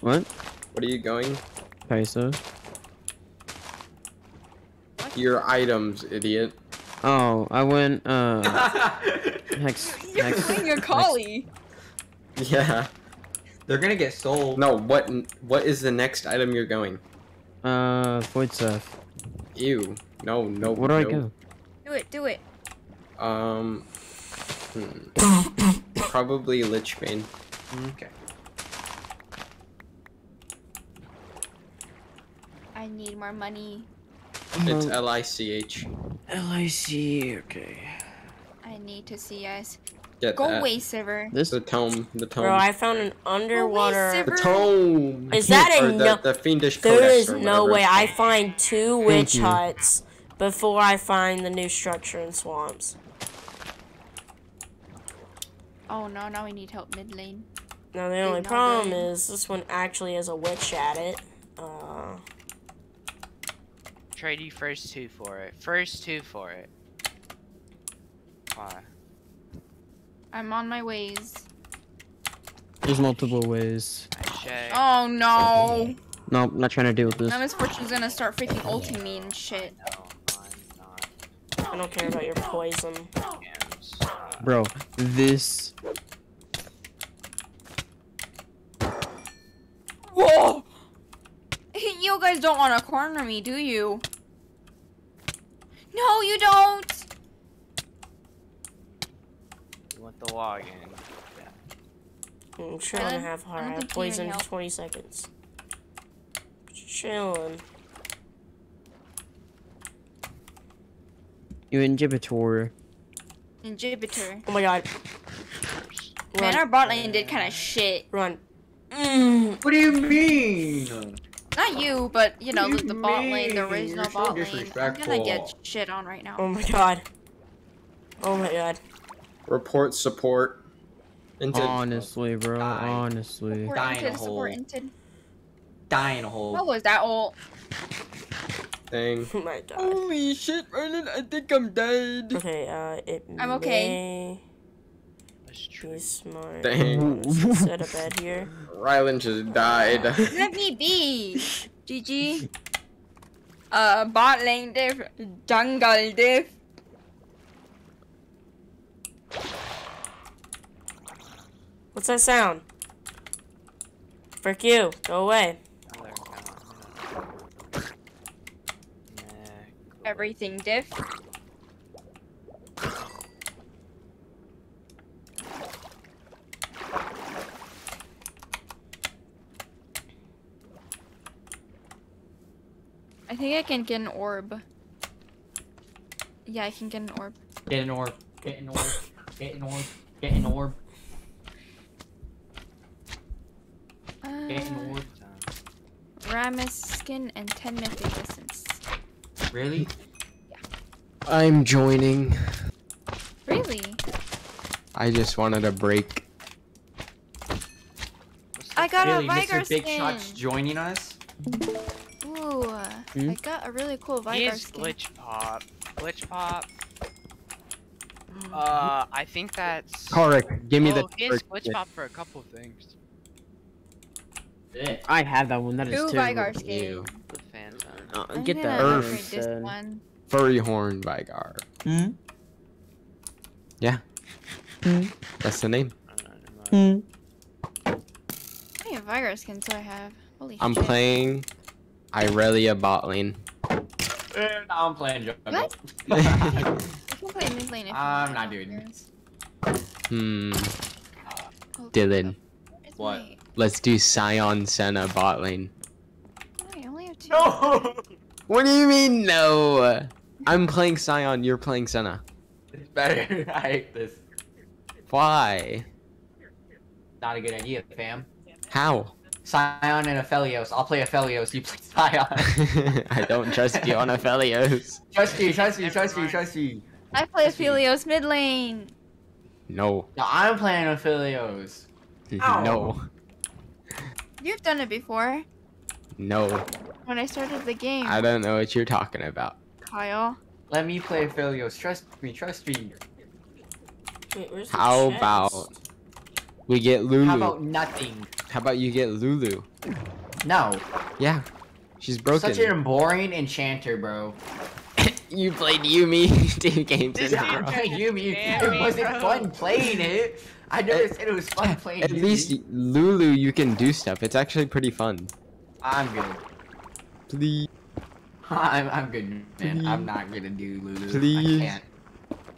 What? What are you going? Peso. Your items, idiot. Oh, I went uh [LAUGHS] hex You're hex. doing a collie. Yeah. They're gonna get sold. No, what what is the next item you're going? Uh, void stuff. Ew. No, no. What do I no. go? Do it, do it. Um. hmm. Probably Lichbane. Okay. I need more money. It's L I C H. L I C. Okay. I need to see us. Get Go that. away, Silver. This. Is the tome. The tome. Bro, I found an underwater. Sivir. the tome. Is that Or a the, no? the fiendish There codex is no way I find two witch huts before I find the new structure in swamps. Oh no, now we need help mid lane. Now the only problem good. is this one actually has a witch at it. Uh, Trade you first two for it. First two for it. Why? I'm on my ways. There's multiple ways. I check. Oh no! Nope, not trying to deal with this. Now Miss Fortune's gonna start freaking ulting me and shit. No, I'm not. I don't care about your poison. Bro, this. Whoa! [LAUGHS] You guys don't want to corner me, do you? No, you don't. The login. Yeah. I'm chilling Rylan, half I heart. I think you poison need for 20 seconds. Chilling. You inhibitor. Inhibitor. Oh my god. Man, our bot lane did kind of shit. Run. Mm. What do you mean? Not you, but you know What the, do the bot lane, the You're original so bot lane. I'm gonna get shit on right now. Oh my god. Oh my god. Report support. Into Honestly, bro. Die. Honestly. Support Die in a hole. inted. Die in a hole. What was that ult? thing. [LAUGHS] Oh my god. Holy shit, Rylan, I think I'm dead. Okay, uh, it I'm okay. may Let's be smart. Dang. Let's set a bed here. [LAUGHS] Rylan just died. [LAUGHS] Let me be. GG. Uh, bot lane diff, jungle diff. What's that sound? Frick you. Go away. There we go. Nah, Everything diff. I think I can get an orb. Yeah, I can get an orb. Get an orb. Get an orb. Get an orb. Get an orb. Get an Uh. Rammus skin and 10 mythic distance. Really? Yeah. I'm joining. Really? I just wanted a break. I got really, a Veigar Mr. Big skin. Shot's joining us? Ooh, Hmm? I got a really cool He Veigar is skin. glitch pop. Glitch pop. [GASPS] Uh, I think that's. Taric, give me oh, the. he has Taric glitch pop for a couple things. Yeah. I have that one. That is Two terrible. Veigar skins. Ew. The Phantom. Uh, I'm get gonna that Earth this one. Furry horn Veigar. Hmm? Yeah. Hmm. That's the name. I don't know, Hmm? How many Veigar skins do I have? Holy I'm shit. playing Irelia bot lane. Eh, I'm playing jungle. What? [LAUGHS] You can play mid lane if I'm want, not doing this. Hmm. care. Dylan, Where's What? My- let's do Sion Senna bot lane. I only have two. No! What do you mean no? I'm playing Sion, you're playing Senna. It's better. [LAUGHS] I hate this. Why? Not a good idea, fam. How? Sion and Aphelios. I'll play Aphelios. You play Sion. [LAUGHS] I don't trust you on [LAUGHS] Aphelios. trust you, trust you, trust you, trust you. I play Yes, you- Aphelios mid lane. No. No, I'm playing Aphelios. Ow. No. You've done it before. No. When I started the game, I don't know what you're talking about. Kyle. Let me play Aphelios. Trust me, trust me. Wait, where's How chest? about we get Lulu? How about nothing? How about you get Lulu? No. Yeah. She's broken. Such an boring enchanter, bro. [COUGHS] You played Yuumi [LAUGHS] two games This in a dude row. tried- Yuumi, it wasn't bro. fun playing it. [LAUGHS] I never said it was fun [LAUGHS] playing At Yuumi. least Lulu, you can do stuff. It's actually pretty fun. I'm good. Please, [LAUGHS] I'm, I'm good, man. I'm not gonna do Lulu. Please. I can't.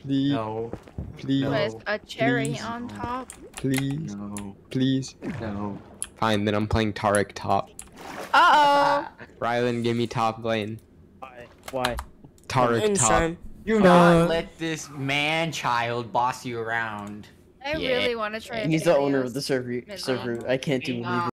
please, No. please, With a cherry please. on top. please, No. please. No. Fine, then I'm playing Taric top. Uh oh. Rylan, give me top lane. Why? Why? Taric top. Inside. Do not let this man child boss you around. I Yeah. really want to try. He's the owner of the server. Server. I can't do Nah. anything.